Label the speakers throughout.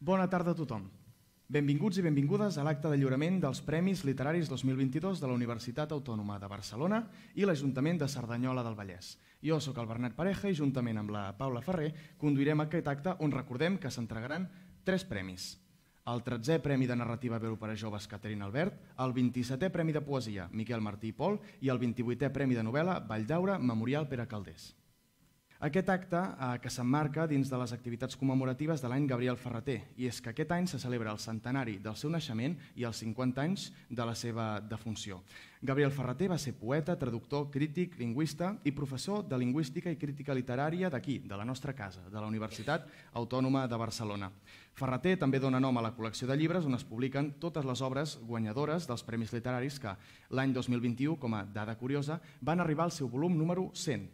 Speaker 1: Bona tarda a tothom. Benvinguts i benvingudes a l'acte de lliurament dels Premis Literaris 2022 de la Universitat Autònoma de Barcelona i l'Ajuntament de Cerdanyola del Vallès. Jo sóc el Bernat Pareja i juntament amb la Paula Ferrer conduirem aquest acte on recordem que s'entregaran tres premis. El 13è Premi de Narrativa Breu per a Joves Caterina Albert, el 27è Premi de Poesia Miquel Martí i Pol i el 28è Premi de Novel·la Valldaura Memorial Pere Caldés. Aquest acte eh, que s'emmarca dins de les activitats commemoratives de l'any Gabriel Ferreter i és que aquest any se celebra el centenari del seu naixement i els 50 anys de la seva defunció. Gabriel Ferreter va ser poeta, traductor, crític, lingüista i professor de Lingüística i Crítica Literària d'aquí, de la nostra casa, de la Universitat Autònoma de Barcelona. Ferreter també dona nom a la col·lecció de llibres on es publiquen totes les obres guanyadores dels Premis Literaris que l'any 2021, com a dada curiosa, van arribar al seu volum número 100,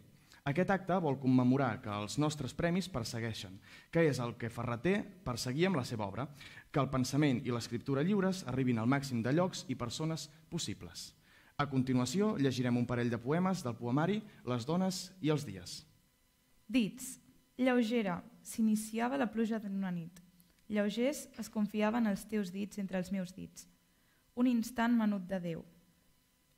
Speaker 1: aquest acte vol commemorar que els nostres premis persegueixen, que és el que Ferreter perseguia amb la seva obra, que el pensament i l'escriptura lliures arribin al màxim de llocs i persones possibles. A continuació, llegirem un parell de poemes del poemari Les dones i els dies.
Speaker 2: Dits. Lleugera, s'iniciava la pluja d'una nit. Lleugers es confiaven els teus dits entre els meus dits. Un instant menut de Déu.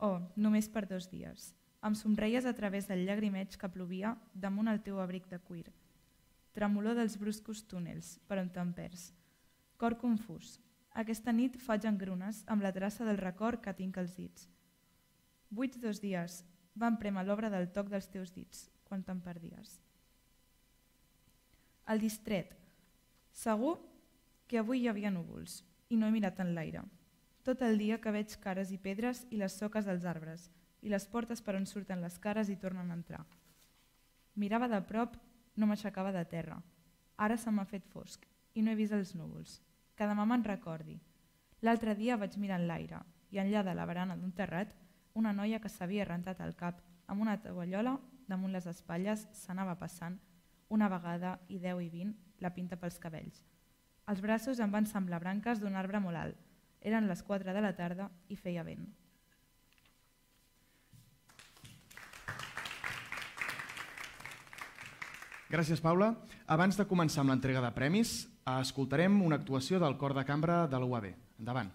Speaker 2: Oh, només per dos dies. Em somreies a través del llagrimeig que plovia damunt el teu abric de cuir. Tremolor dels bruscos túnels, per on te'n perds. Cor confús. Aquesta nit faig engrunes amb la traça del record que tinc als dits. Buits dos dies van premar l'obra del toc dels teus dits, quan te'n perdies. El distret. Segur que avui hi havia núvols i no he mirat en l'aire. Tot el dia que veig cares i pedres i les soques dels arbres, i les portes per on surten les cares i tornen a entrar. Mirava de prop, no m'aixecava de terra. Ara se m'ha fet fosc i no he vist els núvols. Que demà me'n recordi. L'altre dia vaig mirar en l'aire i enllà de la barana d'un terrat una noia que s'havia rentat al cap amb una tovallola damunt les espatlles s'anava passant una vegada i deu i vint la pinta pels cabells. Els braços em van semblar branques d'un arbre molt alt. Eren les 4 de la tarda i feia vent.
Speaker 1: Gràcies, Paula. Abans de començar amb l'entrega de premis, escoltarem una actuació del cor de cambra de l'UAB. Endavant.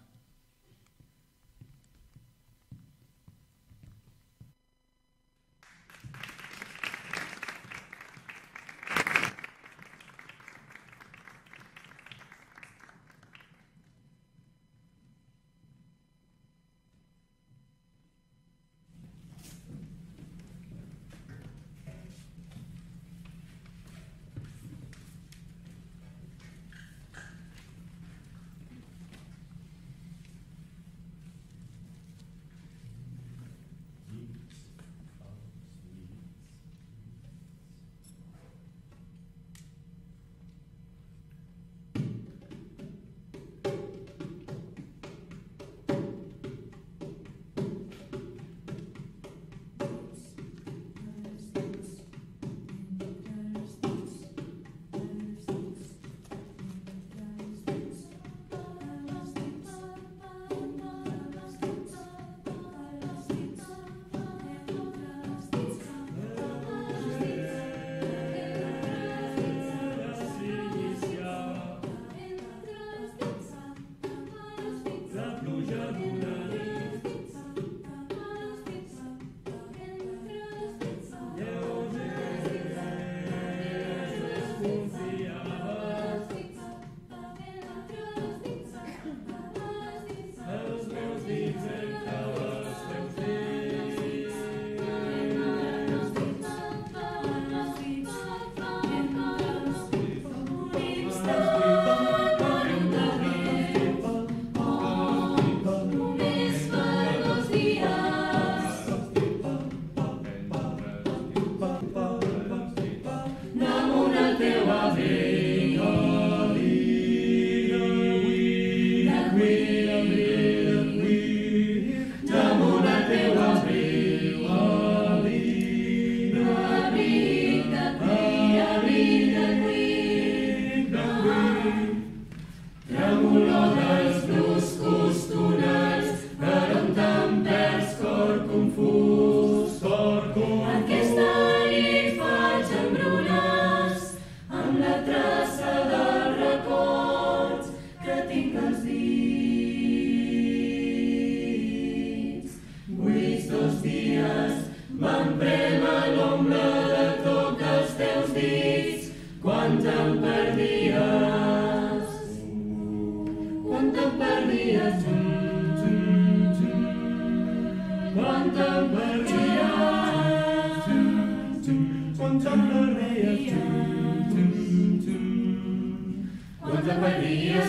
Speaker 3: Santa Maria, Maria, Maria,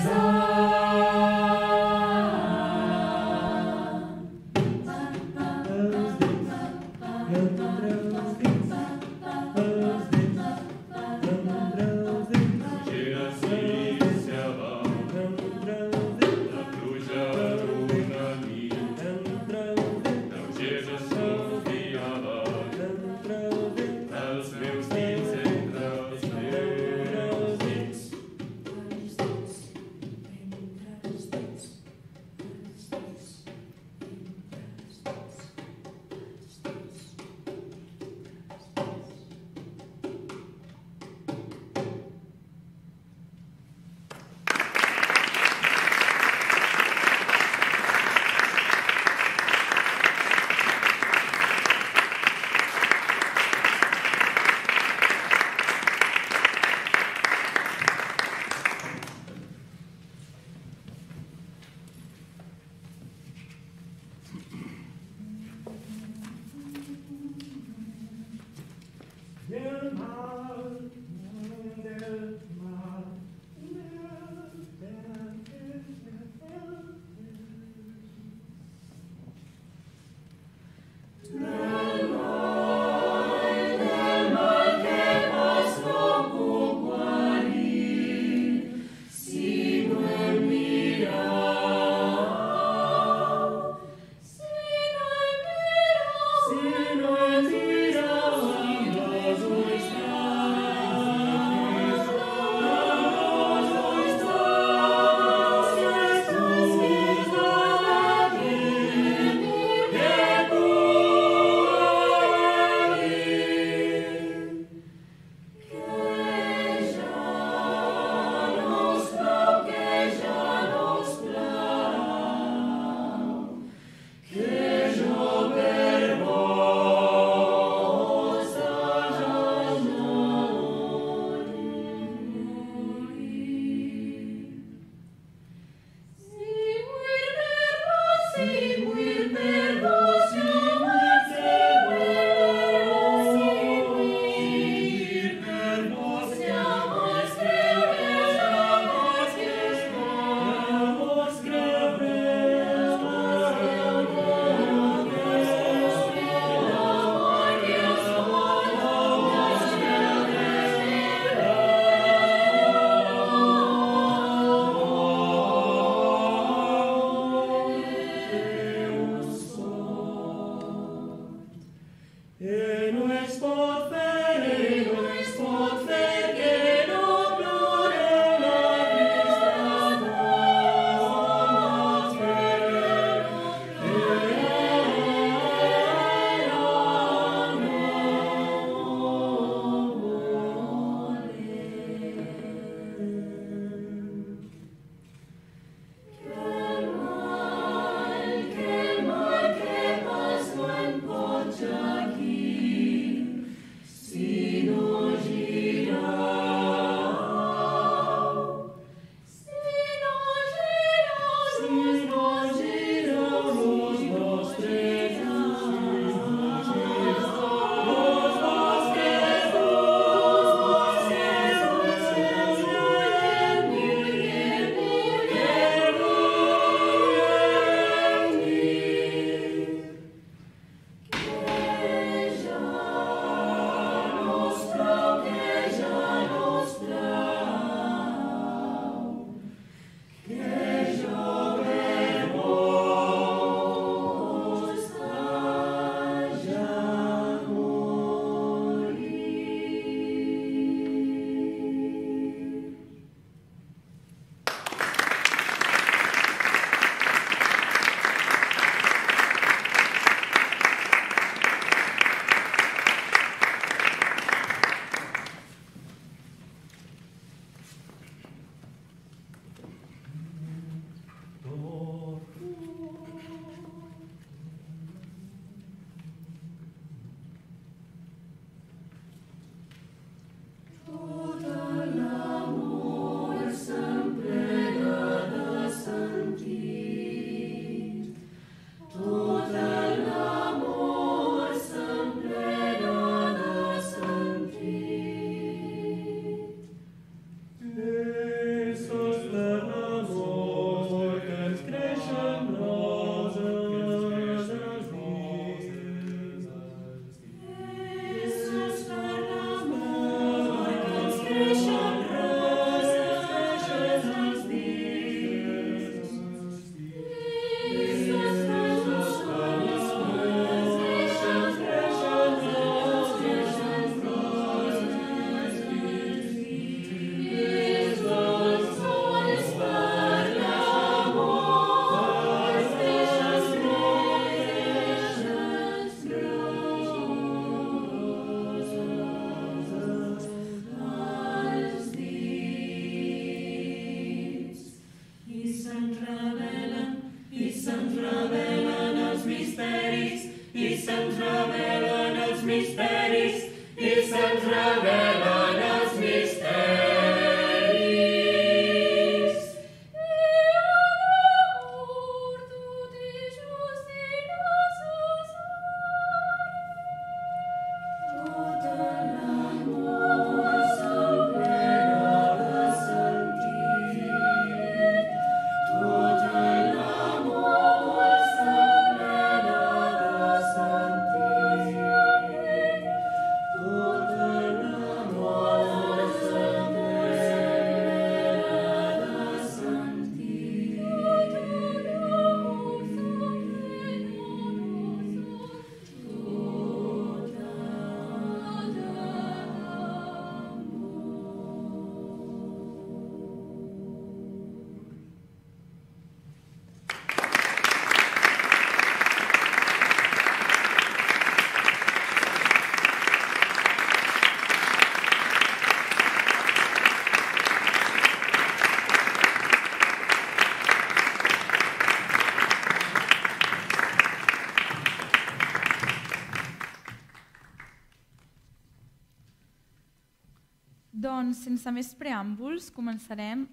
Speaker 2: Doncs, sense més preàmbuls, començarem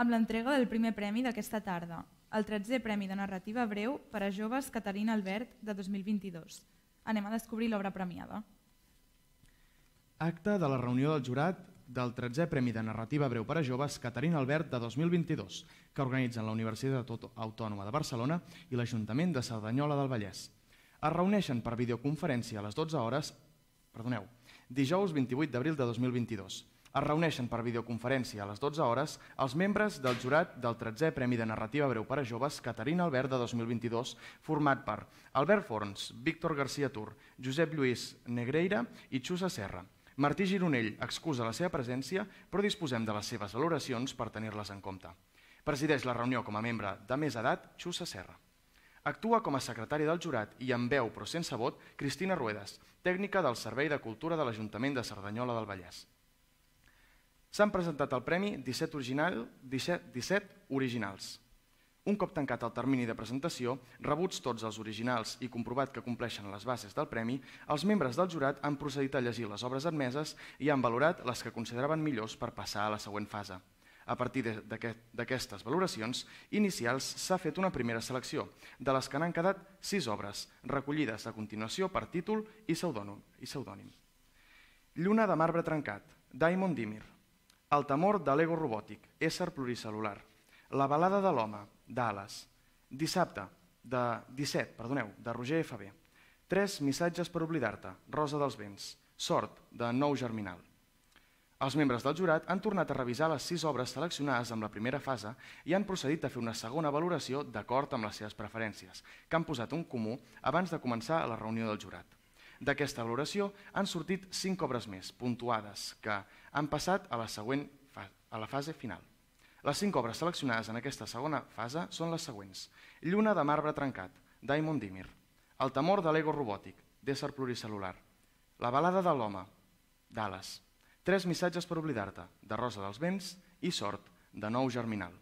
Speaker 2: amb l'entrega del primer premi d'aquesta tarda, el 13è Premi de Narrativa Breu per a joves Caterina Albert de 2022. Anem a descobrir l'obra premiada.
Speaker 1: Acte de la reunió del jurat del 13è Premi de Narrativa Breu per a Joves Caterina Albert de 2022, que organitzen la Universitat Autònoma de Barcelona i l'Ajuntament de Cerdanyola del Vallès. Es reuneixen per videoconferència a les 12 hores, perdoneu, dijous 28 d'abril de 2022. Es reuneixen per videoconferència a les 12 hores els membres del jurat del 13è Premi de Narrativa Breu per a Joves Caterina Albert de 2022, format per Albert Forns, Víctor García Tur, Josep Lluís Negreira i Xusa Serra. Martí Gironell excusa la seva presència, però disposem de les seves valoracions per tenir-les en compte. Presideix la reunió com a membre de més edat, Xusa Serra. Actua com a secretari del jurat i amb veu però sense vot, Cristina Ruedas, tècnica del Servei de Cultura de l'Ajuntament de Cerdanyola del Vallès. S'han presentat al premi 17, original, 17, 17 originals. Un cop tancat el termini de presentació, rebuts tots els originals i comprovat que compleixen les bases del premi, els membres del jurat han procedit a llegir les obres admeses i han valorat les que consideraven millors per passar a la següent fase. A partir d'aquestes valoracions inicials s'ha fet una primera selecció, de les que n'han quedat sis obres, recollides a continuació per títol i pseudònim. Lluna de marbre trencat, Daimon Dimir. El temor de l'ego robòtic, ésser pluricel·lular. La balada de l'home, d'Ales. Dissabte, de 17, perdoneu, de Roger FB. Tres missatges per oblidar-te, Rosa dels Vents. Sort, de Nou Germinal. Els membres del jurat han tornat a revisar les sis obres seleccionades amb la primera fase i han procedit a fer una segona valoració d'acord amb les seves preferències, que han posat un comú abans de començar la reunió del jurat. D'aquesta valoració han sortit cinc obres més, puntuades, que han passat a la següent a la fase final. Les cinc obres seleccionades en aquesta segona fase són les següents. Lluna de marbre trencat, Daimon Dimir. El temor de l'ego robòtic, d'ésser pluricel·lular. La balada de l'home, d'Ales. Tres missatges per oblidar-te, de Rosa dels Vents i Sort, de Nou Germinal.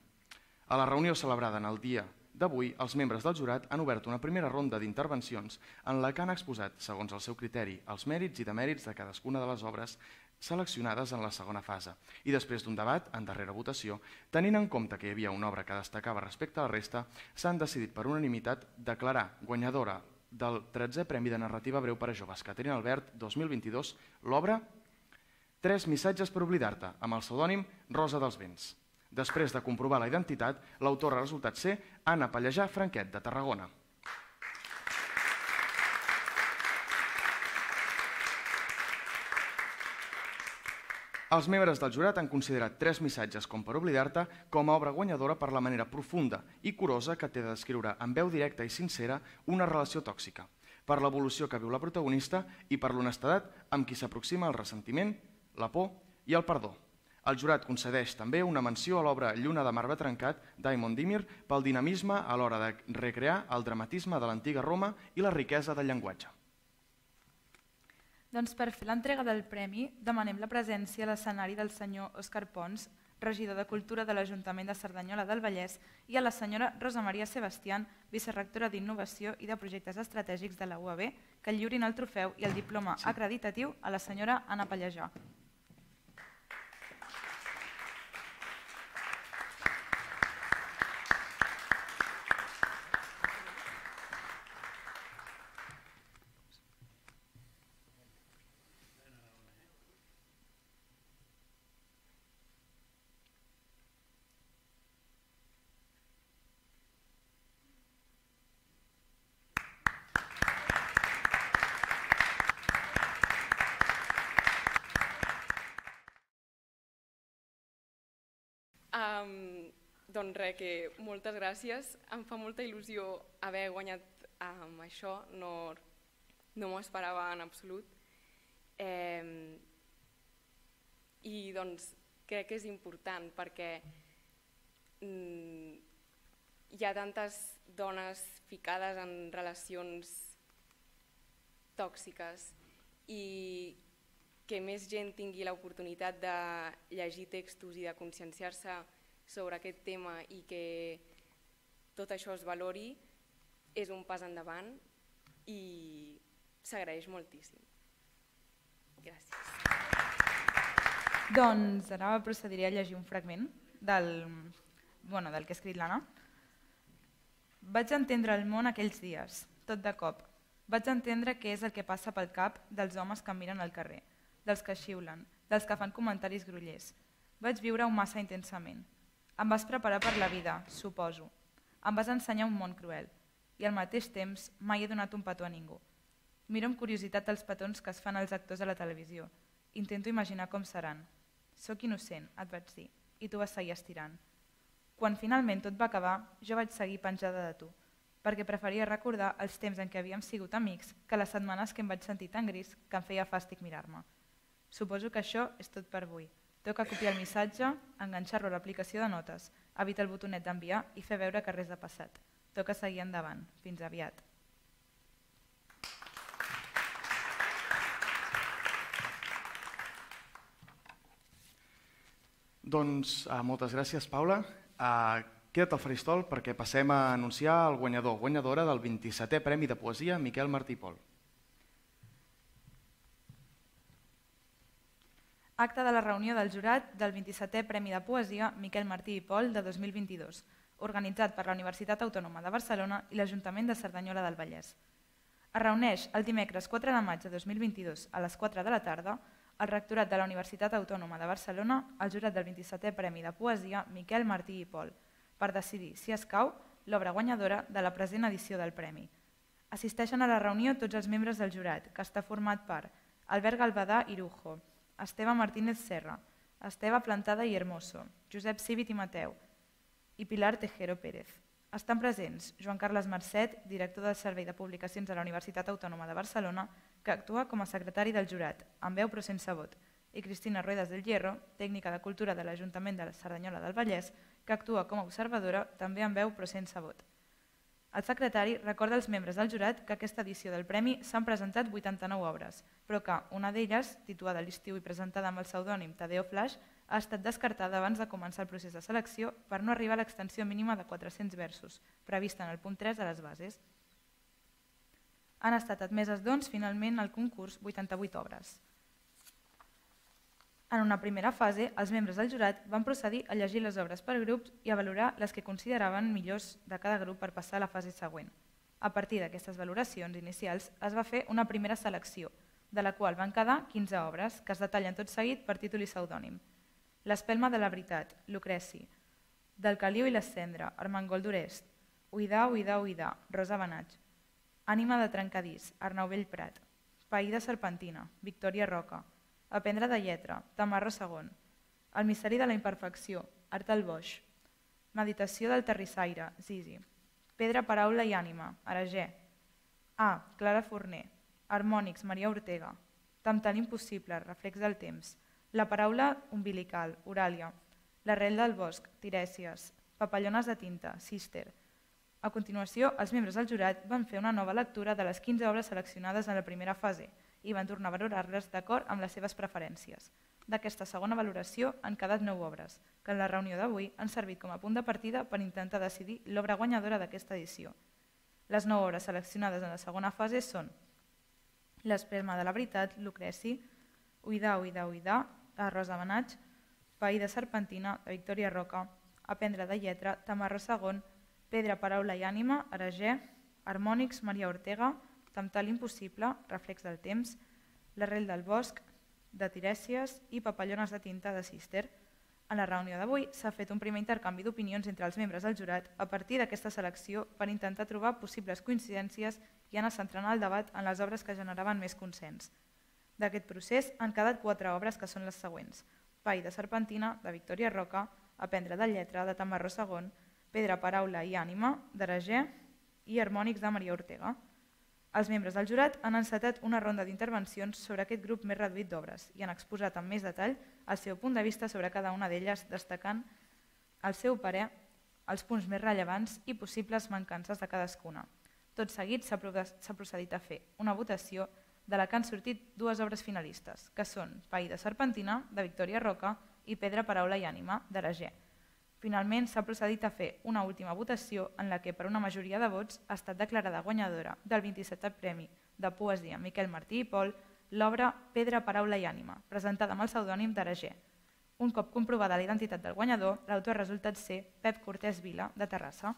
Speaker 1: A la reunió celebrada en el dia d'avui, els membres del jurat han obert una primera ronda d'intervencions en la que han exposat, segons el seu criteri, els mèrits i demèrits de cadascuna de les obres seleccionades en la segona fase i després d'un debat, en darrera votació, tenint en compte que hi havia una obra que destacava respecte a la resta, s'han decidit per unanimitat declarar guanyadora del 13è Premi de Narrativa Breu per a Joves Caterina Albert 2022 l'obra Tres missatges per oblidar-te, amb el pseudònim Rosa dels Vents. Després de comprovar la identitat, l'autora ha resultat ser Anna Pallejà Franquet, de Tarragona. Els membres del jurat han considerat tres missatges com per oblidar-te com a obra guanyadora per la manera profunda i curosa que té de descriure amb veu directa i sincera una relació tòxica, per l'evolució que viu la protagonista i per l'honestedat amb qui s'aproxima el ressentiment, la por i el perdó. El jurat concedeix també una menció a l'obra Lluna de marbre trencat d'Aimon Dimir pel dinamisme a l'hora de recrear el dramatisme de l'antiga Roma i la riquesa del llenguatge.
Speaker 2: Doncs per fer l'entrega del premi demanem la presència a l'escenari del senyor Òscar Pons, regidor de Cultura de l'Ajuntament de Cerdanyola del Vallès, i a la senyora Rosa Maria Sebastián, vicerrectora d'Innovació i de Projectes Estratègics de la UAB, que lliurin el trofeu i el diploma acreditatiu a la senyora Anna Pallejà.
Speaker 4: Um, doncs res, que moltes gràcies. Em fa molta il·lusió haver guanyat amb això, no, no m'ho esperava en absolut. Eh, I doncs crec que és important perquè mm, hi ha tantes dones ficades en relacions tòxiques i que més gent tingui l'oportunitat de llegir textos i de conscienciar-se sobre aquest tema i que tot això es valori és un pas endavant i s'agraeix moltíssim. Gràcies.
Speaker 2: Doncs ara procediré a llegir un fragment del, bueno, del que ha escrit l'Anna. Vaig entendre el món aquells dies, tot de cop. Vaig entendre què és el que passa pel cap dels homes que miren al carrer, dels que xiulen, dels que fan comentaris grollers. Vaig viure-ho massa intensament. Em vas preparar per la vida, suposo. Em vas ensenyar un món cruel. I al mateix temps mai he donat un petó a ningú. Miro amb curiositat els petons que es fan als actors a la televisió. Intento imaginar com seran. Soc innocent, et vaig dir, i tu vas seguir estirant. Quan finalment tot va acabar, jo vaig seguir penjada de tu, perquè preferia recordar els temps en què havíem sigut amics que les setmanes que em vaig sentir tan gris que em feia fàstic mirar-me. Suposo que això és tot per avui. Toca copiar el missatge, enganxar-lo a l'aplicació de notes, evita el botonet d'enviar i fer veure que res ha passat. Toca seguir endavant. Fins aviat.
Speaker 1: Doncs uh, moltes gràcies, Paula. Uh, queda't al faristol perquè passem a anunciar el guanyador, guanyadora del 27è Premi de Poesia Miquel Martí Pol.
Speaker 2: Acte de la reunió del jurat del 27è Premi de Poesia Miquel Martí i Pol de 2022, organitzat per la Universitat Autònoma de Barcelona i l'Ajuntament de Cerdanyola del Vallès. Es reuneix el dimecres 4 de maig de 2022 a les 4 de la tarda el rectorat de la Universitat Autònoma de Barcelona el jurat del 27è Premi de Poesia Miquel Martí i Pol per decidir si escau l'obra guanyadora de la present edició del Premi. Assisteixen a la reunió tots els membres del jurat, que està format per Albert Galbadà Irujo, Esteve Martínez Serra, Esteve Plantada i Hermoso, Josep Cíbit i Mateu i Pilar Tejero Pérez. Estan presents Joan Carles Mercet, director del Servei de Publicacions de la Universitat Autònoma de Barcelona, que actua com a secretari del jurat, amb veu però sense vot, i Cristina Ruedas del Hierro, tècnica de cultura de l'Ajuntament de la Cerdanyola del Vallès, que actua com a observadora, també amb veu però sense vot. El secretari recorda als membres del jurat que aquesta edició del Premi s'han presentat 89 obres, però que una d'elles, tituada a l'estiu i presentada amb el pseudònim Tadeo Flash, ha estat descartada abans de començar el procés de selecció per no arribar a l'extensió mínima de 400 versos, prevista en el punt 3 de les bases. Han estat admeses, doncs, finalment al concurs 88 obres. En una primera fase, els membres del jurat van procedir a llegir les obres per grups i a valorar les que consideraven millors de cada grup per passar a la fase següent. A partir d'aquestes valoracions inicials es va fer una primera selecció, de la qual van quedar 15 obres, que es detallen tot seguit per títol i pseudònim. L'espelma de la veritat, Lucreci, Del caliu i la cendra, Armengol d'Orest, Uidà, Uidà, Uidà, Rosa Benatge, Ànima de trencadís, Arnau Bellprat, Paí de serpentina, Victòria Roca, Aprendre de lletra, Tamarro II, El misteri de la imperfecció, Artal Boix, Meditació del terrissaire, Zizi, Pedra, paraula i ànima, Arager, A. Clara Forner, Harmònics, Maria Ortega, Tam tan impossible, reflex del temps, la paraula umbilical, Uràlia, l'arrel del bosc, Tirèsies, papallones de tinta, Sister. A continuació, els membres del jurat van fer una nova lectura de les 15 obres seleccionades en la primera fase i van tornar a valorar-les d'acord amb les seves preferències. D'aquesta segona valoració han quedat 9 obres, que en la reunió d'avui han servit com a punt de partida per intentar decidir l'obra guanyadora d'aquesta edició. Les 9 obres seleccionades en la segona fase són L'esperma de la veritat, Lucreci, Uidà, Uidà, Uidà, de Rosa Benatge, Paí de Serpentina, de Victòria Roca, Aprendre de lletra, Tamarro II, Pedra, paraula i ànima, Arager, Harmònics, Maria Ortega, Tamtal impossible, Reflex del temps, L'arrel del bosc, de Tirèsies i Papallones de tinta de Sister. En la reunió d'avui s'ha fet un primer intercanvi d'opinions entre els membres del jurat a partir d'aquesta selecció per intentar trobar possibles coincidències i anar centrant el debat en les obres que generaven més consens. D'aquest procés han quedat quatre obres que són les següents. Pai de Serpentina, de Victòria Roca, Aprendre de lletra, de Tamarro II, Pedra, paraula i ànima, d'Arager i Harmònics de Maria Ortega. Els membres del jurat han encetat una ronda d'intervencions sobre aquest grup més reduït d'obres i han exposat amb més detall el seu punt de vista sobre cada una d'elles, destacant el seu parer, els punts més rellevants i possibles mancances de cadascuna. Tot seguit s'ha procedit a fer una votació de la que han sortit dues obres finalistes, que són Paí de Serpentina, de Victòria Roca, i Pedra, Paraula i Ànima, d'Arager. Finalment, s'ha procedit a fer una última votació en la que, per una majoria de vots, ha estat declarada guanyadora del 27è Premi de Poesia Miquel Martí i Pol l'obra Pedra, Paraula i Ànima, presentada amb el pseudònim d'Arager. Un cop comprovada la identitat del guanyador, l'autor ha resultat ser Pep Cortés Vila, de Terrassa.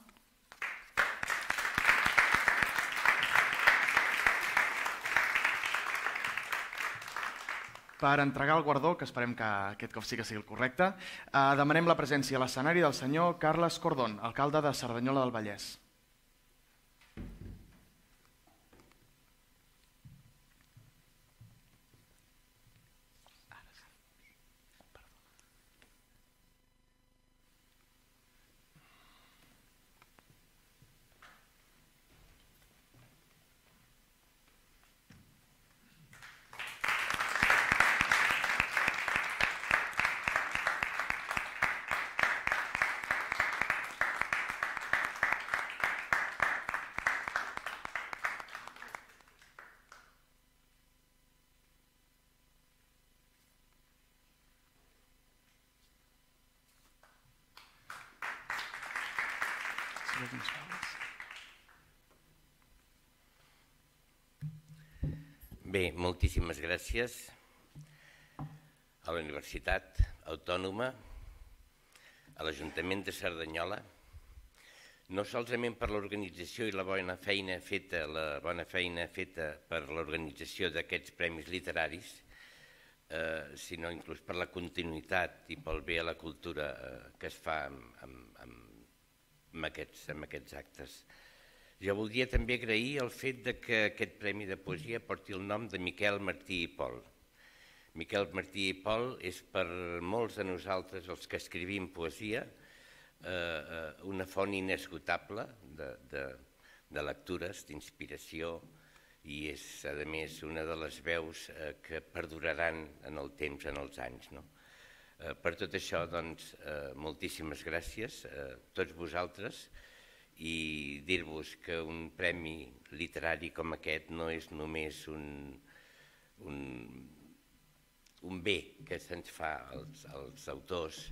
Speaker 1: Per entregar el guardó, que esperem que aquest cop sí que sigui el correcte, eh, demanem la presència a l'escenari del senyor Carles Cordón, alcalde de Cerdanyola del Vallès.
Speaker 5: Bé, moltíssimes gràcies a la Universitat Autònoma, a l'Ajuntament de Cerdanyola, no solament per l'organització i la bona feina feta, la bona feina feta per l'organització d'aquests premis literaris, eh, sinó inclús per la continuïtat i pel bé a la cultura eh, que es fa amb, amb, amb, aquests, amb aquests actes. Jo voldria també agrair el fet de que aquest Premi de Poesia porti el nom de Miquel Martí i Pol. Miquel Martí i Pol és per molts de nosaltres, els que escrivim poesia, eh, eh una font inesgotable de, de, de lectures, d'inspiració, i és, a més, una de les veus eh, que perduraran en el temps, en els anys. No? Eh, per tot això, doncs, eh, moltíssimes gràcies a tots vosaltres, i dir-vos que un premi literari com aquest no és només un, un, un bé que se'ns fa als, als autors,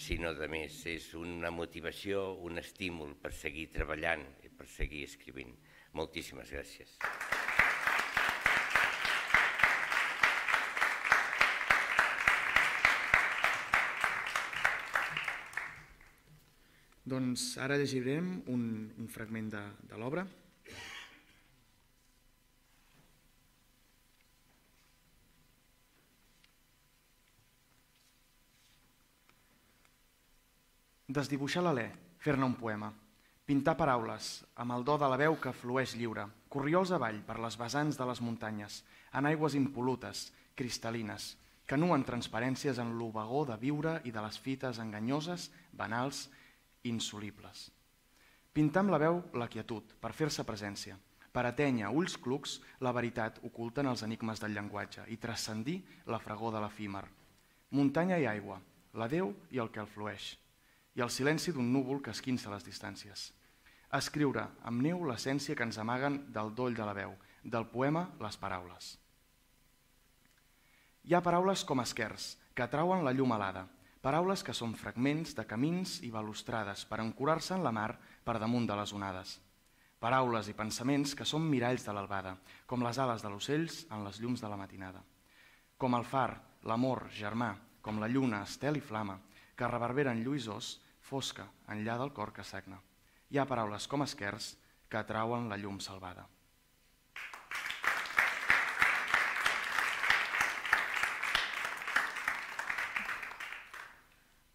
Speaker 5: sinó de més és una motivació, un estímul per seguir treballant i per seguir escrivint. Moltíssimes gràcies.
Speaker 1: Doncs ara llegirem un, un fragment de, de l'obra. Desdibuixar l'alè, fer-ne un poema. Pintar paraules, amb el do de la veu que flueix lliure, corriols avall per les vessants de les muntanyes, en aigües impolutes, cristal·lines, que nuen transparències en l'obagó de viure i de les fites enganyoses, banals insolibles. Pintar amb la veu la quietud, per fer-se presència, per atènyer ulls clucs la veritat oculta en els enigmes del llenguatge i transcendir la fregor de l'efímer. Muntanya i aigua, la Déu i el que el flueix, i el silenci d'un núvol que esquinça les distàncies. Escriure amb neu l'essència que ens amaguen del doll de la veu, del poema les paraules. Hi ha paraules com esquers, que atrauen la llum alada, Paraules que són fragments de camins i balustrades per ancorar-se en la mar per damunt de les onades. Paraules i pensaments que són miralls de l'albada, com les ales de l'ocells en les llums de la matinada. Com el far, l'amor, germà, com la lluna, estel i flama, que reverberen lluïsós, fosca, enllà del cor que sagna. Hi ha paraules com esquers que atrauen la llum salvada.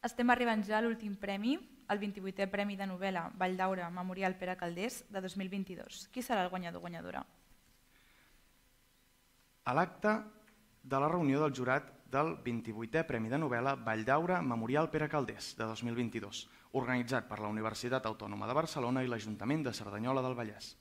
Speaker 2: Estem arribant ja a l'últim premi, el 28è Premi de novel·la Vall d'Aura Memorial Pere Caldés de 2022. Qui serà el guanyador guanyadora?
Speaker 1: A l'acte de la reunió del jurat del 28è Premi de novel·la Vall d'Aura Memorial Pere Caldés de 2022, organitzat per la Universitat Autònoma de Barcelona i l'Ajuntament de Cerdanyola del Vallès.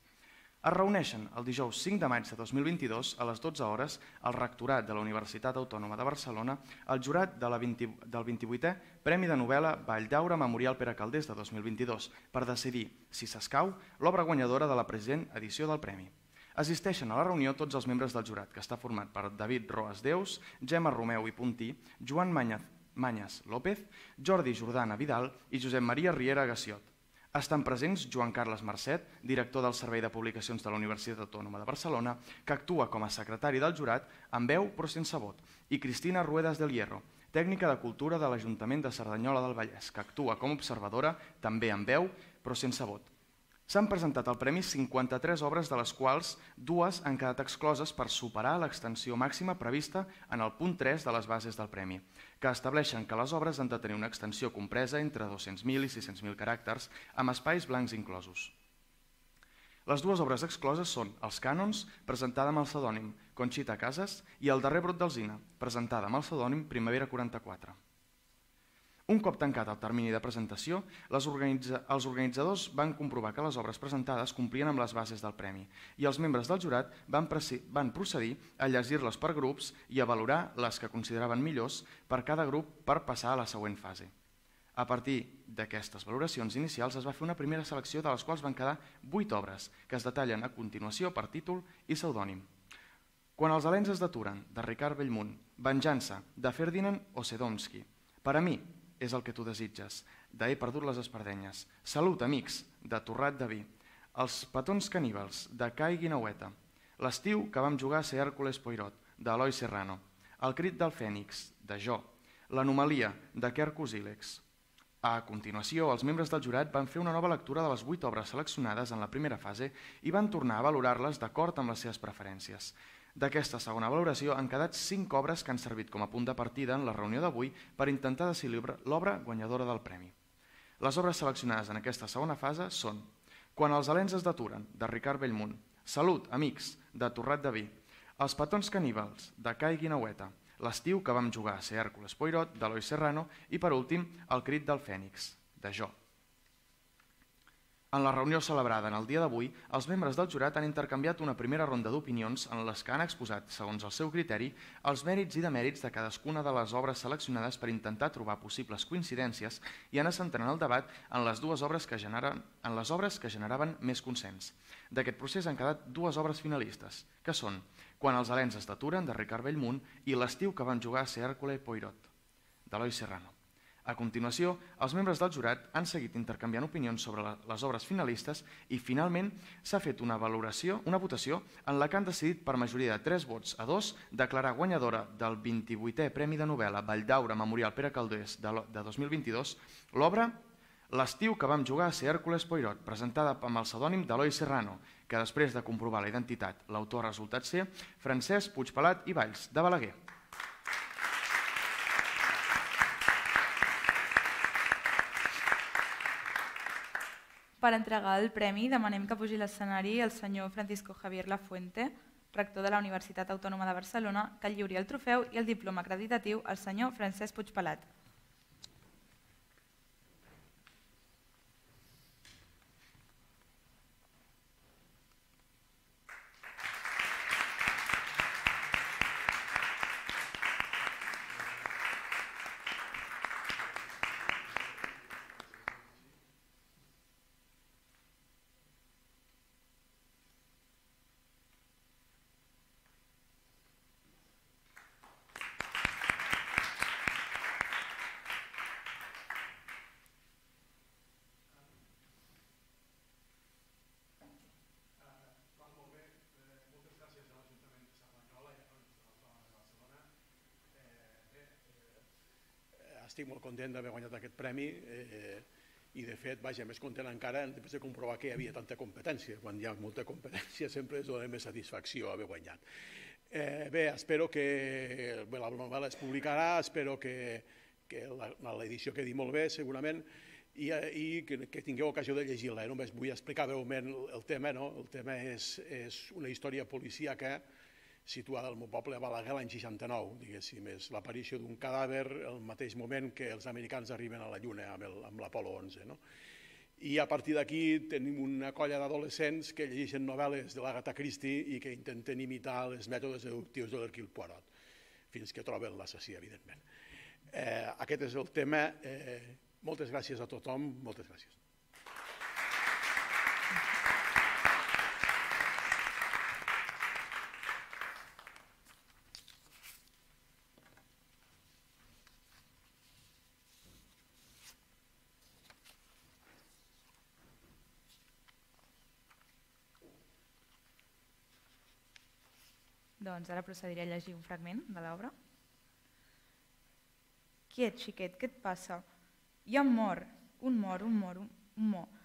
Speaker 1: Es reuneixen el dijous 5 de maig de 2022 a les 12 hores al Rectorat de la Universitat Autònoma de Barcelona el jurat de la 20, del 28è Premi de novel·la Vall d'Aura Memorial Pere Caldés de 2022 per decidir, si s'escau, l'obra guanyadora de la present edició del Premi. Assisteixen a la reunió tots els membres del jurat, que està format per David Roas Deus, Gemma Romeu i Puntí, Joan Manyaz, Manyas López, Jordi Jordana Vidal i Josep Maria Riera Gassiot. Estan presents Joan Carles Marcet, director del Servei de Publicacions de la Universitat Autònoma de Barcelona, que actua com a secretari del jurat amb veu però sense vot, i Cristina Ruedas del Hierro, tècnica de cultura de l'Ajuntament de Cerdanyola del Vallès, que actua com a observadora, també en veu, però sense vot. S'han presentat al Premi 53 obres, de les quals dues han quedat excloses per superar l'extensió màxima prevista en el punt 3 de les bases del Premi, que estableixen que les obres han de tenir una extensió compresa entre 200.000 i 600.000 caràcters, amb espais blancs inclosos. Les dues obres excloses són Els cànons, presentada amb el pseudònim Conxita Casas, i El darrer brot d'Alzina, presentada amb el pseudònim Primavera 44. Un cop tancat el termini de presentació, les organitza els organitzadors van comprovar que les obres presentades complien amb les bases del premi i els membres del jurat van, van procedir a llegir-les per grups i a valorar les que consideraven millors per cada grup per passar a la següent fase. A partir d'aquestes valoracions inicials es va fer una primera selecció de les quals van quedar vuit obres, que es detallen a continuació per títol i pseudònim. Quan els alens es deturen, de Ricard Bellmunt, Venjança, de Ferdinand Osedomski, Per a mi és el que tu desitges, de He perdut les espardenyes, Salut, amics, de Torrat de Vi, Els petons caníbals, de Kai Guinaueta, L'estiu que vam jugar a ser Hèrcules Poirot, de Eloi Serrano, El crit del Fènix, de Jo, L'anomalia, de Kerkus Ilex, a continuació, els membres del jurat van fer una nova lectura de les vuit obres seleccionades en la primera fase i van tornar a valorar-les d'acord amb les seves preferències. D'aquesta segona valoració han quedat cinc obres que han servit com a punt de partida en la reunió d'avui per intentar decidir l'obra guanyadora del premi. Les obres seleccionades en aquesta segona fase són Quan els alens es deturen, de Ricard Bellmunt, Salut, amics, de Torrat de Vi, Els petons caníbals, de Kai Guinaueta, l'estiu que vam jugar a ser Hèrcules Poirot, d'Eloi Serrano, i per últim, el crit del Fènix, de Jo. En la reunió celebrada en el dia d'avui, els membres del jurat han intercanviat una primera ronda d'opinions en les que han exposat, segons el seu criteri, els mèrits i demèrits de cadascuna de les obres seleccionades per intentar trobar possibles coincidències i anar centrant el debat en les dues obres que generen, en les obres que generaven més consens. D'aquest procés han quedat dues obres finalistes, que són quan els alens es deturen, de Ricard Bellmunt, i l'estiu que van jugar a ser Hèrcule Poirot, d'Eloi Serrano. A continuació, els membres del jurat han seguit intercanviant opinions sobre les obres finalistes i finalment s'ha fet una valoració, una votació en la que han decidit per majoria de 3 vots a 2 declarar guanyadora del 28è Premi de novel·la Valldaura Memorial Pere Caldés de, de 2022 l'obra L'estiu que vam jugar a ser Hèrcules Poirot, presentada amb el pseudònim d'Eloi Serrano, que després de comprovar la identitat, l'autor ha resultat ser Francesc Puigpelat i Valls, de Balaguer.
Speaker 2: Per entregar el premi demanem que pugi a l'escenari el senyor Francisco Javier Lafuente, rector de la Universitat Autònoma de Barcelona, que lliuri el trofeu i el diploma acreditatiu al senyor Francesc Puigpelat.
Speaker 6: Estic molt content d'haver guanyat aquest premi eh, i de fet, vaja, més content encara després de comprovar que hi havia tanta competència. Quan hi ha molta competència sempre és dona més satisfacció haver guanyat. Eh, bé, espero que bé, la novel·la es publicarà, espero que, que l'edició quedi molt bé, segurament, i, i que, que tingueu ocasió de llegir-la. Eh? Només vull explicar breument el tema. No? El tema és, és una història policíaca situada al meu poble a Balaguer l'any 69, diguéssim, és l'aparició d'un cadàver al mateix moment que els americans arriben a la Lluna amb, l'Apolo 11. No? I a partir d'aquí tenim una colla d'adolescents que llegeixen novel·les de l'Agatha Christie i que intenten imitar els mètodes deductius de l'Hercule Poirot, fins que troben l'assassí, evidentment. Eh, aquest és el tema. Eh, moltes gràcies a tothom, moltes gràcies.
Speaker 2: Doncs ara procediré a llegir un fragment de l'obra. Quiet, xiquet, què et passa? Hi ha un mort, un mort, un mort, un, mort.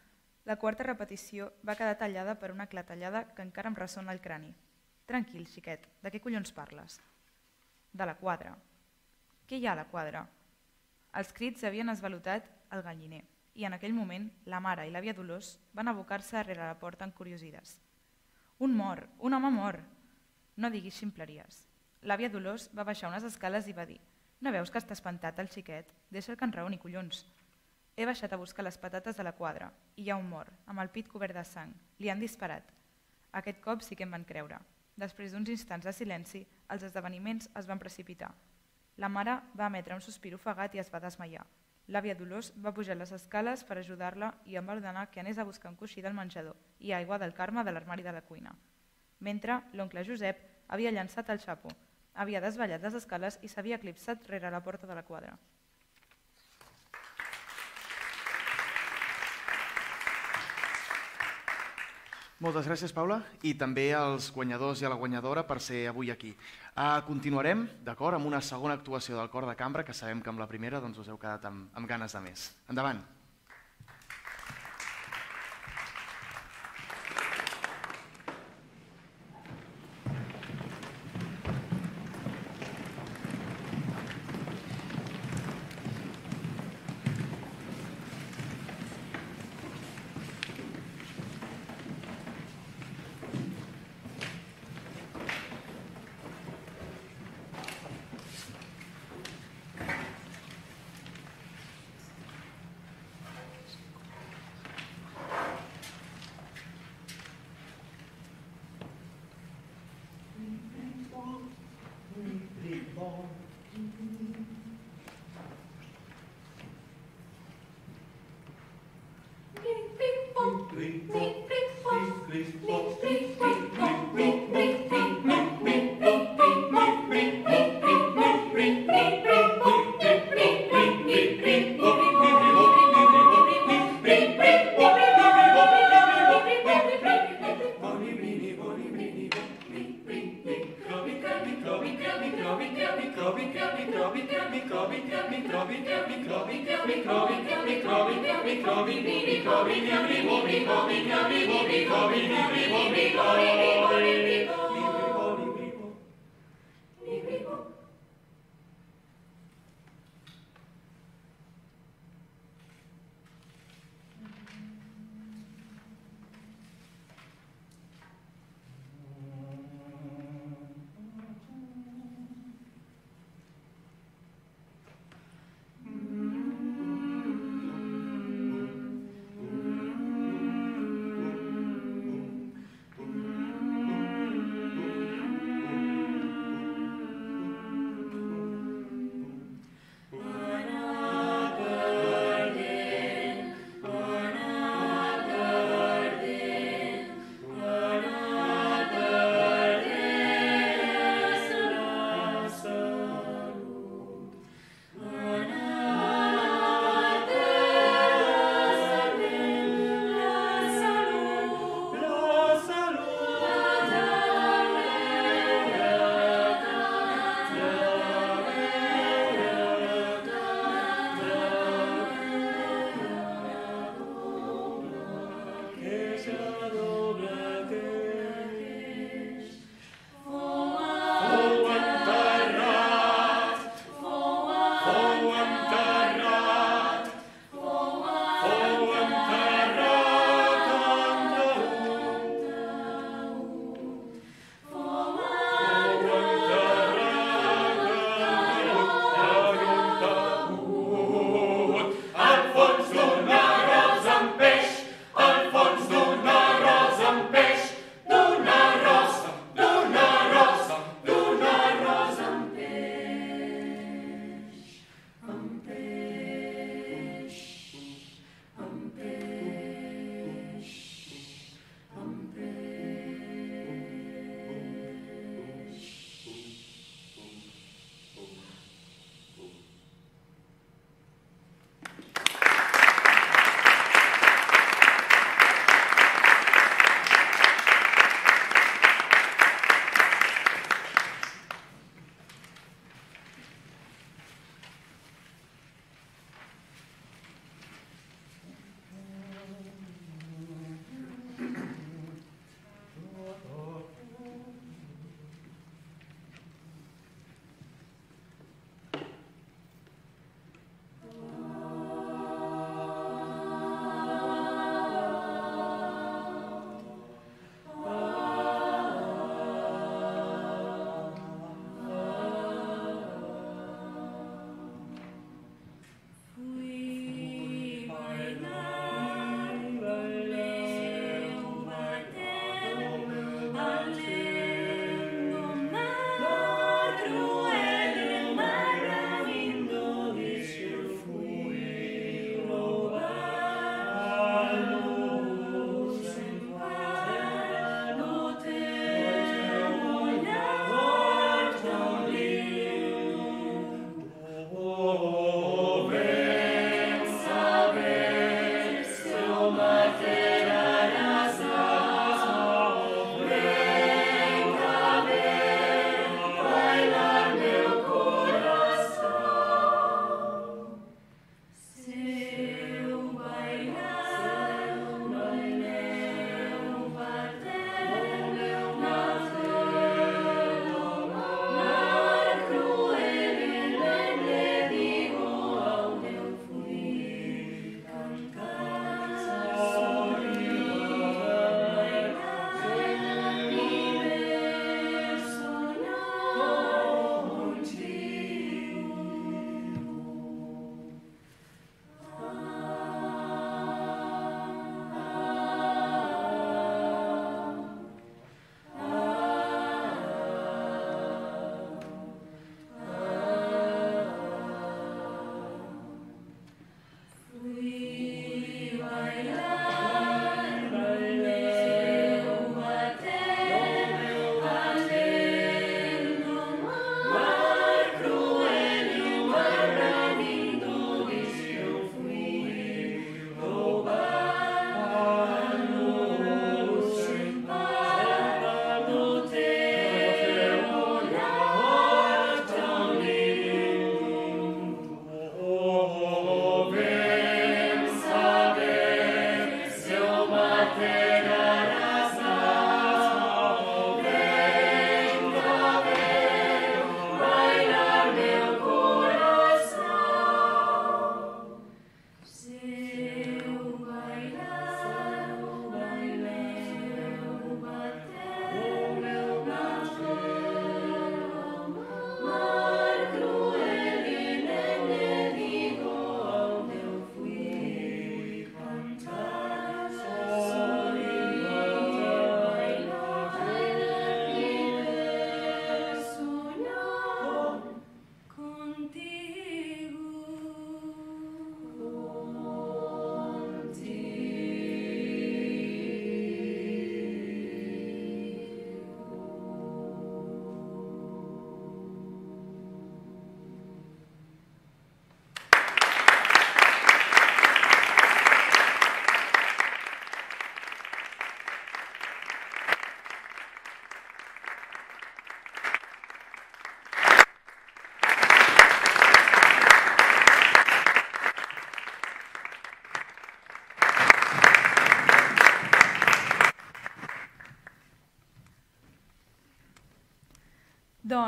Speaker 2: La quarta repetició va quedar tallada per una clatellada que encara em ressona al crani. Tranquil, xiquet, de què collons parles? De la quadra. Què hi ha a la quadra? Els crits havien esvalutat el galliner i en aquell moment la mare i l'àvia Dolors van abocar-se darrere la porta encuriosides. Un mort, un home mort! No diguis ximpleries. L'àvia Dolors va baixar unes escales i va dir «No veus que està espantat el xiquet? Deixa que en raoni, collons!» He baixat a buscar les patates de la quadra i hi ha un mort, amb el pit cobert de sang. Li han disparat. Aquest cop sí que em van creure. Després d'uns instants de silenci, els esdeveniments es van precipitar. La mare va emetre un sospir ofegat i es va desmaiar. L'àvia Dolors va pujar les escales per ajudar-la i em va ordenar que anés a buscar un coixí del menjador i aigua del Carme de l'armari de la cuina. Mentre l'oncle Josep havia llançat el xapo, havia desballat les escales i s'havia eclipsat rere la porta de la quadra.
Speaker 3: Moltes gràcies, Paula, i també als guanyadors i a la guanyadora per ser avui aquí. Uh, continuarem, d'acord, amb una segona actuació del cor de cambra, que sabem que amb la primera doncs, us heu quedat amb, amb ganes de més. Endavant.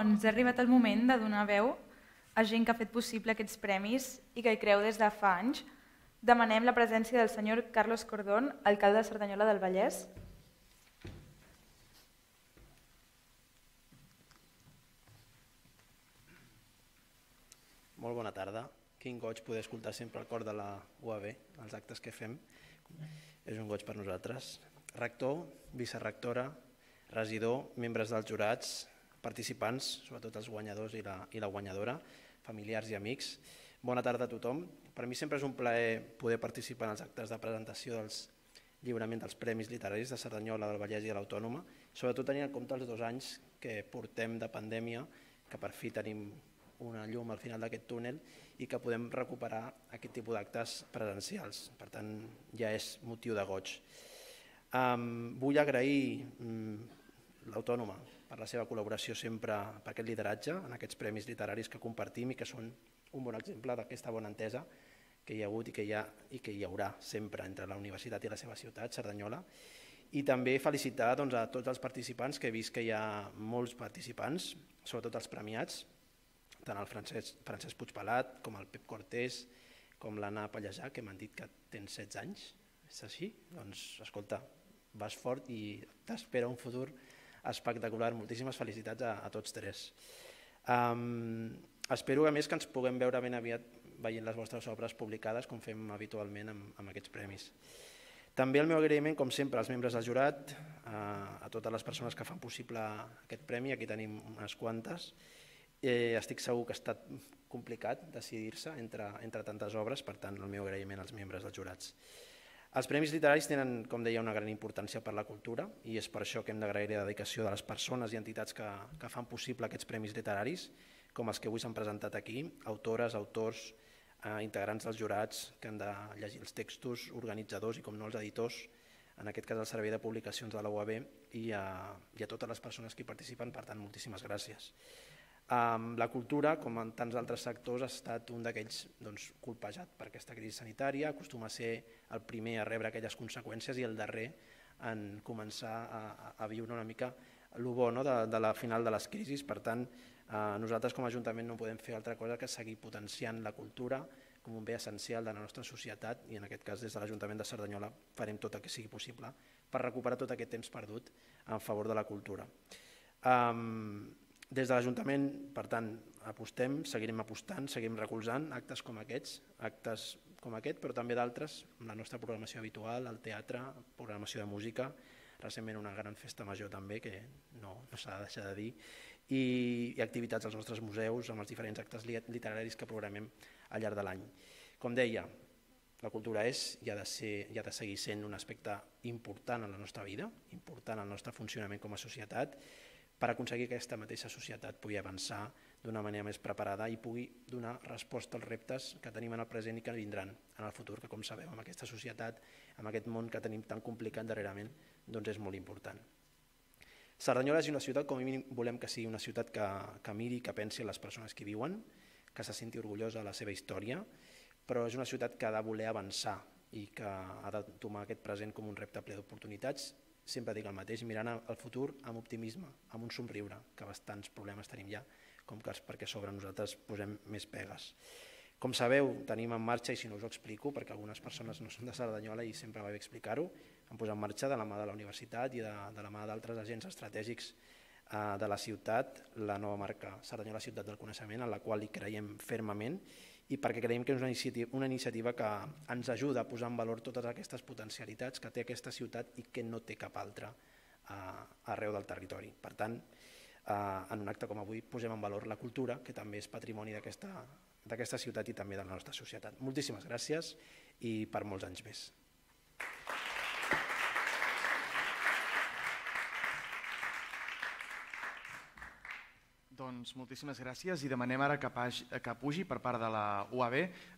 Speaker 2: Doncs ha arribat el moment de donar veu a gent que ha fet possible aquests premis i que hi creu des de fa anys. Demanem la presència del senyor Carlos Cordón, alcalde de Cerdanyola del Vallès.
Speaker 7: Molt bona tarda. Quin goig poder escoltar sempre el cor de la UAB, els actes que fem. És un goig per nosaltres. Rector, vicerrectora, regidor, membres dels jurats, participants, sobretot els guanyadors i la, i la guanyadora, familiars i amics. Bona tarda a tothom. Per mi sempre és un plaer poder participar en els actes de presentació dels lliurament dels Premis Literaris de Cerdanyola, del Vallès i de l'Autònoma, sobretot tenint en compte els dos anys que portem de pandèmia, que per fi tenim una llum al final d'aquest túnel i que podem recuperar aquest tipus d'actes presencials. Per tant, ja és motiu de goig. Um, vull agrair um, l'Autònoma per la seva col·laboració sempre per aquest lideratge en aquests premis literaris que compartim i que són un bon exemple d'aquesta bona entesa que hi ha hagut i que hi, ha, i que hi haurà sempre entre la universitat i la seva ciutat, Cerdanyola. I també felicitar doncs, a tots els participants, que he vist que hi ha molts participants, sobretot els premiats, tant el Francesc, Francesc Puigpelat com el Pep Cortés, com l'Anna Pallejà, que m'han dit que tens 16 anys. És així? Doncs, escolta, vas fort i t'espera un futur espectacular. Moltíssimes felicitats a, a tots tres. Um, espero a més que ens puguem veure ben aviat veient les vostres obres publicades com fem habitualment amb, amb aquests premis. També el meu agraïment, com sempre, als membres del jurat, a, a totes les persones que fan possible aquest premi, aquí tenim unes quantes, Eh, estic segur que ha estat complicat decidir-se entre, entre tantes obres, per tant, el meu agraïment als membres dels jurats. Els premis literaris tenen, com deia, una gran importància per la cultura i és per això que hem d'agrair la dedicació de les persones i entitats que, que fan possible aquests premis literaris, com els que avui s'han presentat aquí, autores, autors, eh, integrants dels jurats que han de llegir els textos, organitzadors i, com no, els editors, en aquest cas el Servei de Publicacions de la UAB i a, i a totes les persones que hi participen, per tant, moltíssimes gràcies. Um, la cultura, com en tants altres sectors, ha estat un d'aquells doncs, colpejat per aquesta crisi sanitària, acostuma a ser el primer a rebre aquelles conseqüències i el darrer en començar a, a viure una mica el bo no, de, de la final de les crisis. Per tant, eh, nosaltres com a Ajuntament no podem fer altra cosa que seguir potenciant la cultura com un bé essencial de la nostra societat i en aquest cas des de l'Ajuntament de Cerdanyola farem tot el que sigui possible per recuperar tot aquest temps perdut en favor de la cultura. Um, des de l'Ajuntament, per tant, apostem, seguirem apostant, seguim recolzant actes com aquests, actes com aquest, però també d'altres, amb la nostra programació habitual, el teatre, programació de música, recentment una gran festa major també, que no, no s'ha de deixar de dir, i, i activitats als nostres museus, amb els diferents actes literaris que programem al llarg de l'any. Com deia, la cultura és i ha, de ser, i ha de seguir sent un aspecte important en la nostra vida, important en el nostre funcionament com a societat, per aconseguir que aquesta mateixa societat pugui avançar d'una manera més preparada i pugui donar resposta als reptes que tenim en el present i que vindran en el futur, que com sabeu, amb aquesta societat, amb aquest món que tenim tan complicat darrerament, doncs és molt important. Cerdanyola és una ciutat, com a mínim volem que sigui una ciutat que, que miri, que pensi en les persones que viuen, que se senti orgullosa de la seva història, però és una ciutat que ha de voler avançar i que ha de tomar aquest present com un repte ple d'oportunitats sempre dic el mateix, mirant al futur amb optimisme, amb un somriure, que bastants problemes tenim ja, com que perquè sobre nosaltres posem més pegues. Com sabeu, tenim en marxa, i si no us ho explico, perquè algunes persones no són de Cerdanyola i sempre va bé explicar-ho, hem posat en marxa de la mà de la universitat i de, de la mà d'altres agents estratègics eh, de la ciutat, la nova marca Cerdanyola Ciutat del Coneixement, en la qual hi creiem fermament i perquè creiem que és una iniciativa, una iniciativa que ens ajuda a posar en valor totes aquestes potencialitats que té aquesta ciutat i que no té cap altra uh, arreu del territori. Per tant, uh, en un acte com avui posem en valor la cultura, que també és patrimoni d'aquesta ciutat i també de la nostra societat. Moltíssimes gràcies i per molts anys més.
Speaker 1: Doncs moltíssimes gràcies i demanem ara que, pagi, que pugi per part de la UAB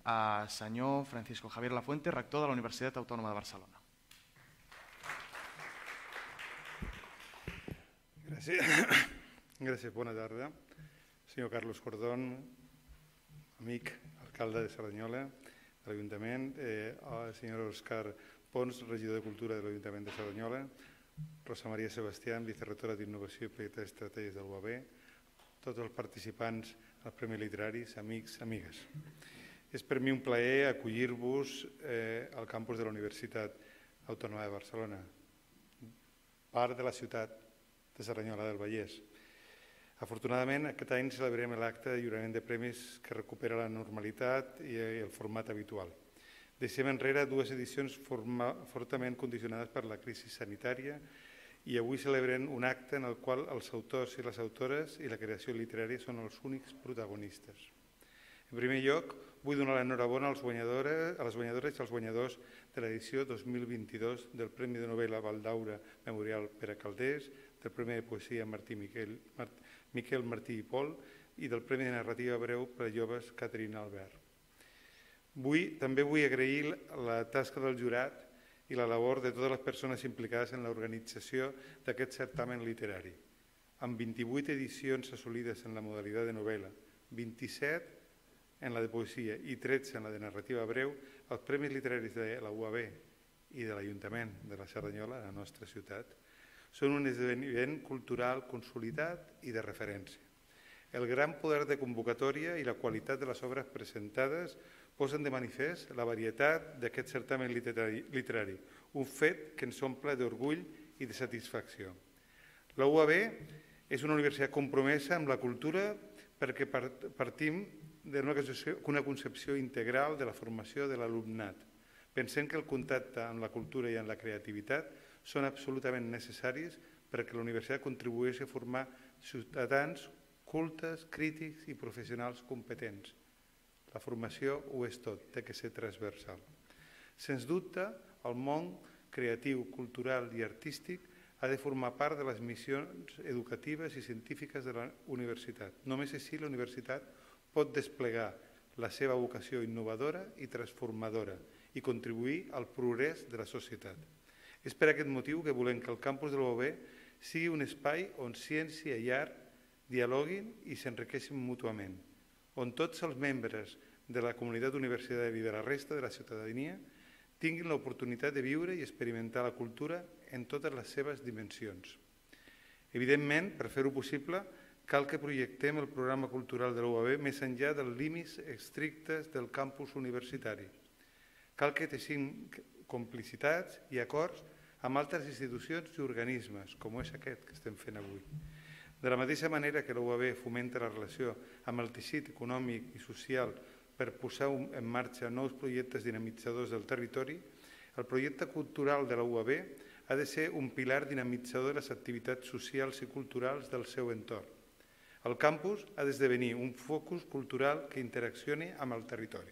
Speaker 1: a senyor Francisco Javier Lafuente, rector de la Universitat Autònoma de Barcelona.
Speaker 8: Gràcies. Gràcies, bona tarda. Senyor Carlos Cordón, amic, alcalde de Cerdanyola, de l'Ajuntament, eh, el senyor Òscar Pons, regidor de Cultura de l'Ajuntament de Cerdanyola, Rosa Maria Sebastián, vicerrectora d'Innovació i Projectes Estratègics del UAB, tots els participants als Premis Literaris, amics, amigues. És per mi un plaer acollir-vos eh, al campus de la Universitat Autònoma de Barcelona, part de la ciutat de Serranyola del Vallès. Afortunadament, aquest any celebrem l'acte de lliurament de premis que recupera la normalitat i el format habitual. Deixem enrere dues edicions forma, fortament condicionades per la crisi sanitària avui celebrem un acte en el qual els autors i les autores i la creació literària són els únics protagonistes. En primer lloc, vull donar l'enhorabona als guanyadores, a les guanyadores i als guanyadors de l'edició 2022 del Premi de Novel·la Valdaura Memorial Pere Caldés, del Premi de Poesia Martí Miquel, Mart, Miquel Martí i Pol i del Premi de Narrativa Breu per a Joves Caterina Albert. Vull, també vull agrair la tasca del jurat i la labor de totes les persones implicades en l'organització d'aquest certamen literari. Amb 28 edicions assolides en la modalitat de novel·la, 27 en la de poesia i 13 en la de narrativa breu, els Premis Literaris de la UAB i de l'Ajuntament de la Cerdanyola, la nostra ciutat, són un esdeveniment cultural consolidat i de referència. El gran poder de convocatòria i la qualitat de les obres presentades posen de manifest la varietat d'aquest certamen literari, literari, un fet que ens omple d'orgull i de satisfacció. La UAB és una universitat compromesa amb la cultura perquè partim d'una concepció, integral de la formació de l'alumnat. Pensem que el contacte amb la cultura i amb la creativitat són absolutament necessaris perquè la universitat contribueixi a formar ciutadans cultes, crítics i professionals competents. La formació ho és tot, té que ser transversal. Sens dubte, el món creatiu, cultural i artístic ha de formar part de les missions educatives i científiques de la universitat. Només així la universitat pot desplegar la seva vocació innovadora i transformadora i contribuir al progrés de la societat. És per aquest motiu que volem que el campus de l'OB sigui un espai on ciència i art dialoguin i s'enriqueixin mútuament, on tots els membres de la comunitat universitària i de la resta de la ciutadania tinguin l'oportunitat de viure i experimentar la cultura en totes les seves dimensions. Evidentment, per fer-ho possible, cal que projectem el programa cultural de l'UAB més enllà dels límits estrictes del campus universitari. Cal que teixim complicitats i acords amb altres institucions i organismes, com és aquest que estem fent avui. De la mateixa manera que l'UAB fomenta la relació amb el teixit econòmic i social per posar en marxa nous projectes dinamitzadors del territori, el projecte cultural de la ha de ser un pilar dinamitzador de les activitats socials i culturals del seu entorn. El campus ha d'esdevenir un focus cultural que interaccioni amb el territori.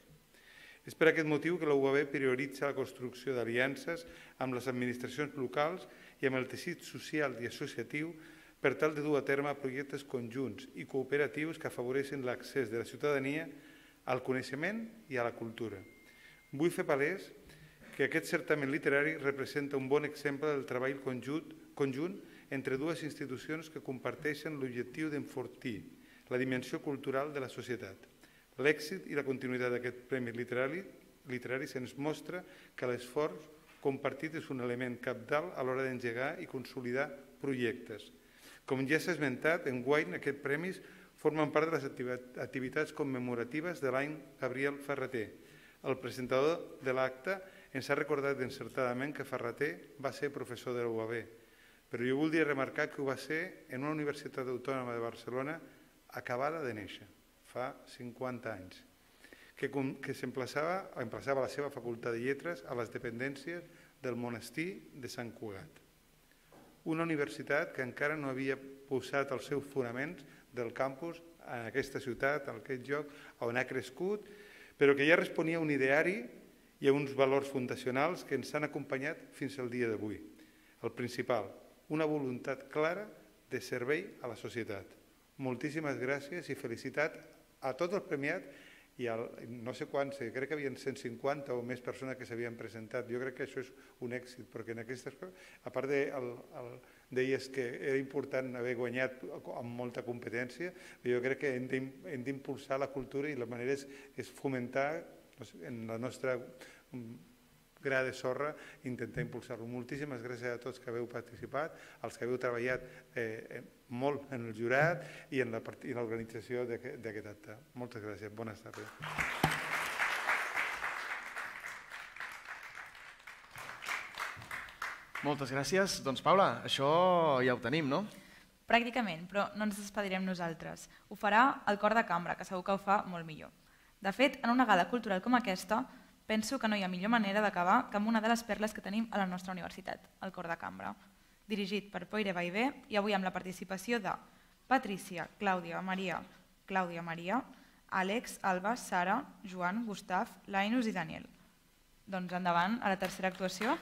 Speaker 8: És per aquest motiu que la prioritza la construcció d'aliances amb les administracions locals i amb el teixit social i associatiu per tal de dur a terme projectes conjunts i cooperatius que afavoreixin l'accés de la ciutadania al coneixement i a la cultura. Vull fer palès que aquest certamen literari representa un bon exemple del treball conjunt, entre dues institucions que comparteixen l'objectiu d'enfortir la dimensió cultural de la societat. L'èxit i la continuïtat d'aquest Premi Literari, literari se'ns mostra que l'esforç compartit és un element capdalt a l'hora d'engegar i consolidar projectes, com ja s'ha esmentat, en Guain aquests premis formen part de les activitats commemoratives de l'any Gabriel Ferreter. El presentador de l'acte ens ha recordat encertadament que Ferreter va ser professor de l'UAB, però jo voldria remarcar que ho va ser en una Universitat Autònoma de Barcelona acabada de néixer, fa 50 anys, que, que s'emplaçava emplaçava la seva facultat de lletres a les dependències del monestir de Sant Cugat una universitat que encara no havia posat els seus fonaments del campus en aquesta ciutat, en aquest lloc on ha crescut, però que ja responia a un ideari i a uns valors fundacionals que ens han acompanyat fins al dia d'avui. El principal, una voluntat clara de servei a la societat. Moltíssimes gràcies i felicitat a tots els premiats i el, no sé quants, crec que havien 150 o més persones que s'havien presentat. Jo crec que això és un èxit, perquè en aquestes a part de, el, el, deies que era important haver guanyat amb molta competència, jo crec que hem d'impulsar la cultura i la manera és, és fomentar en la nostra gra de sorra, intentar impulsar-lo. Moltíssimes gràcies a tots que haveu participat, als que haveu treballat eh, molt en el jurat i en l'organització d'aquest acte. Moltes gràcies. Bones tardes.
Speaker 1: Moltes gràcies. Doncs Paula, això ja ho tenim, no?
Speaker 3: Pràcticament, però no ens despedirem nosaltres. Ho farà el cor de cambra, que segur que ho fa molt millor. De fet, en una gala cultural com aquesta, penso que no hi ha millor manera d'acabar que amb una de les perles que tenim a la nostra universitat, el cor de cambra. Dirigit per Poire Baivé i avui amb la participació de Patricia, Clàudia, Maria, Clàudia Maria, Àlex, Alba, Sara, Joan, Gustaf, Lainus i Daniel. Doncs endavant a la tercera actuació.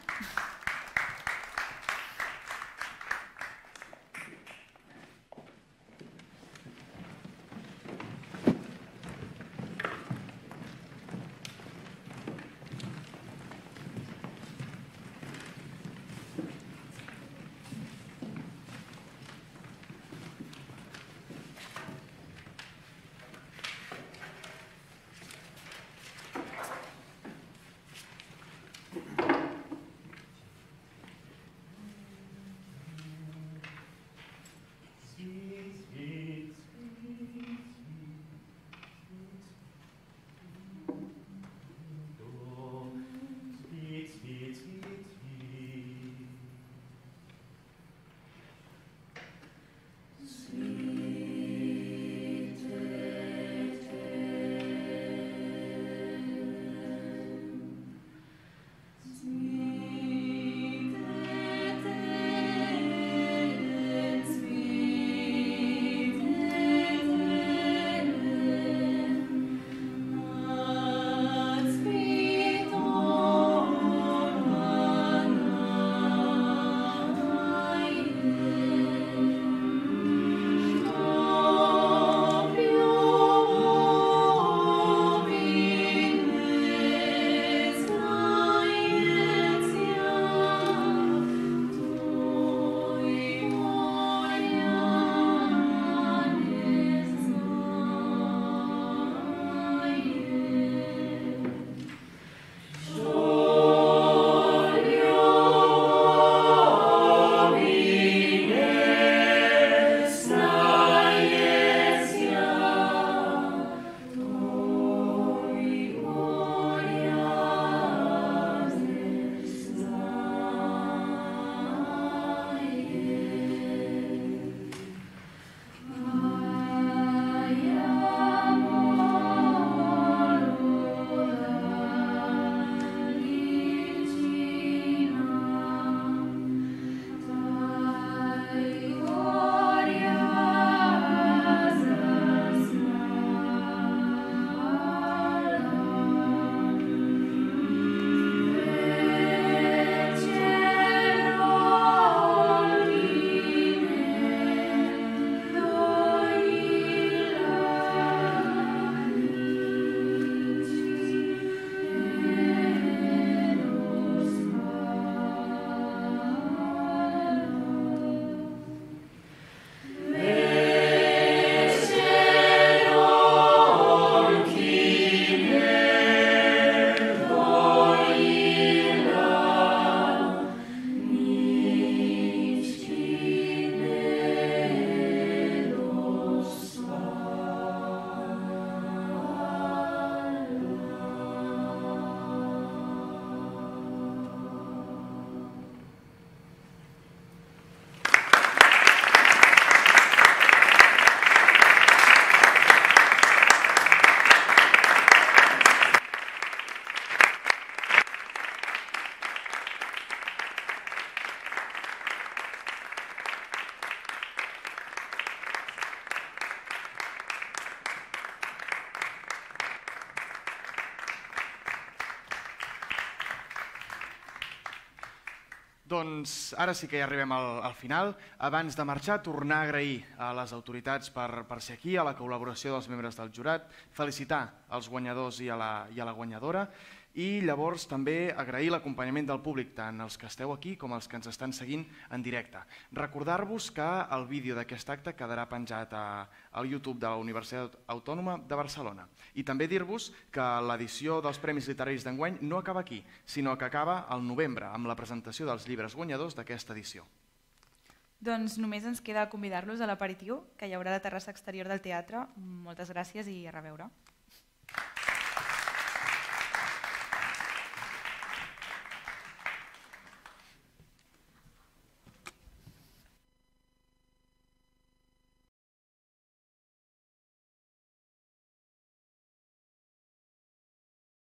Speaker 1: Doncs ara sí que ja arribem al, al final. Abans de marxar, tornar a agrair a les autoritats per, per ser aquí, a la col·laboració dels membres del jurat, felicitar els guanyadors i a la, i a la guanyadora I llavors també agrair l'acompanyament del públic, tant els que esteu aquí com els que ens estan seguint en directe. Recordar-vos que el vídeo d'aquest acte quedarà penjat a, al YouTube de la Universitat Autònoma de Barcelona. I també dir-vos que l'edició dels Premis Literaris d'enguany no acaba aquí, sinó que acaba al novembre amb la presentació dels llibres guanyadors d'aquesta edició.
Speaker 2: Doncs només ens queda convidar-los a l'aperitiu, que hi haurà a la terrassa exterior del teatre. Moltes gràcies i a reveure.